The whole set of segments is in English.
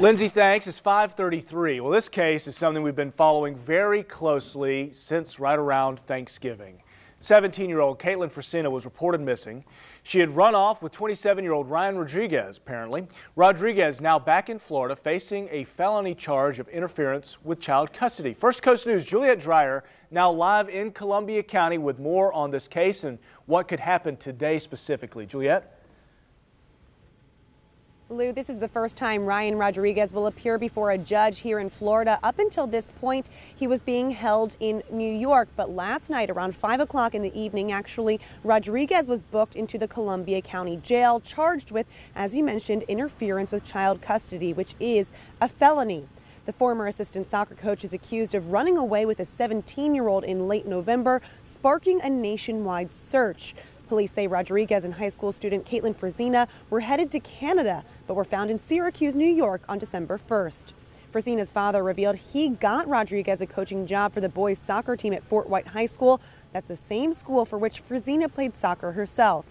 Lindsay, thanks. It's 533. Well, this case is something we've been following very closely since right around Thanksgiving. 17-year-old Caitlin Frisina was reported missing. She had run off with 27-year-old Ryan Rodriguez, apparently. Rodriguez now back in Florida facing a felony charge of interference with child custody. First Coast News' Juliette Dreyer now live in Columbia County with more on this case and what could happen today specifically. Juliette? Lou, this is the first time Ryan Rodriguez will appear before a judge here in Florida. Up until this point, he was being held in New York, but last night around 5 o'clock in the evening, actually, Rodriguez was booked into the Columbia County Jail, charged with, as you mentioned, interference with child custody, which is a felony. The former assistant soccer coach is accused of running away with a 17-year-old in late November, sparking a nationwide search. Police say Rodriguez and high school student Caitlin Frisina were headed to Canada, but were found in Syracuse, New York on December 1st. Frisina's father revealed he got Rodriguez a coaching job for the boys soccer team at Fort White High School. That's the same school for which Fresina played soccer herself.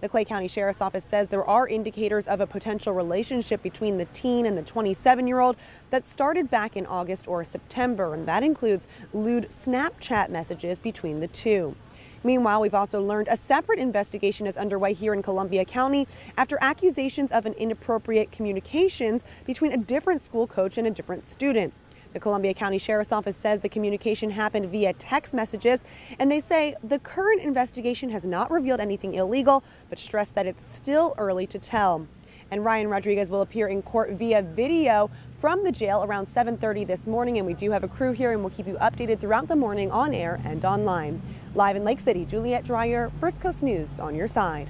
The Clay County Sheriff's Office says there are indicators of a potential relationship between the teen and the 27-year-old that started back in August or September, and that includes lewd Snapchat messages between the two. Meanwhile, we've also learned a separate investigation is underway here in Columbia County after accusations of an inappropriate communications between a different school coach and a different student. The Columbia County Sheriff's Office says the communication happened via text messages, and they say the current investigation has not revealed anything illegal, but stress that it's still early to tell. And Ryan Rodriguez will appear in court via video from the jail around 7.30 this morning, and we do have a crew here, and we'll keep you updated throughout the morning on air and online. Live in Lake City, Juliette Dreyer, First Coast News on your side.